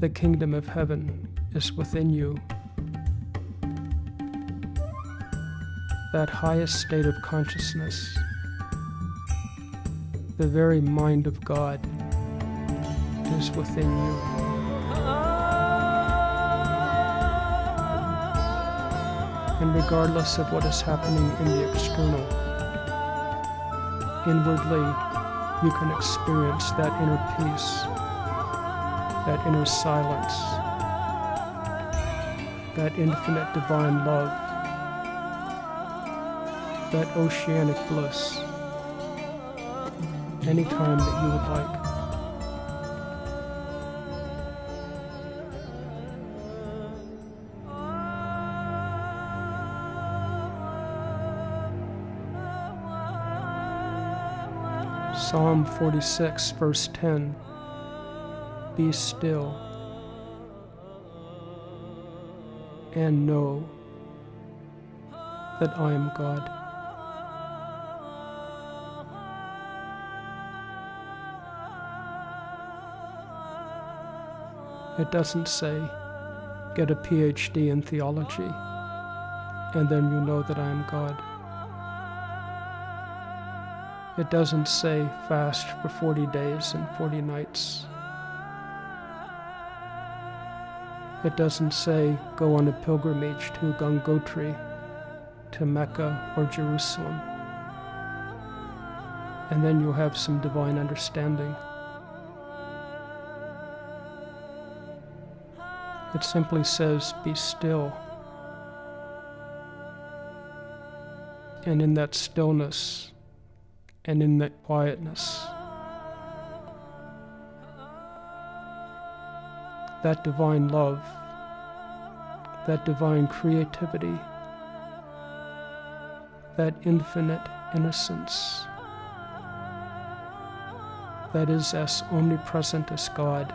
The kingdom of heaven is within you. That highest state of consciousness, the very mind of God, is within you. And regardless of what is happening in the external, inwardly you can experience that inner peace, that inner silence, that infinite divine love, that oceanic bliss, anytime that you would like. Psalm 46, verse 10 Be still and know that I am God. It doesn't say, get a PhD in theology, and then you know that I am God. It doesn't say fast for 40 days and 40 nights. It doesn't say go on a pilgrimage to Gangotri, to Mecca or Jerusalem, and then you'll have some divine understanding. It simply says, Be still. And in that stillness and in that quietness, that divine love, that divine creativity, that infinite innocence that is as omnipresent as God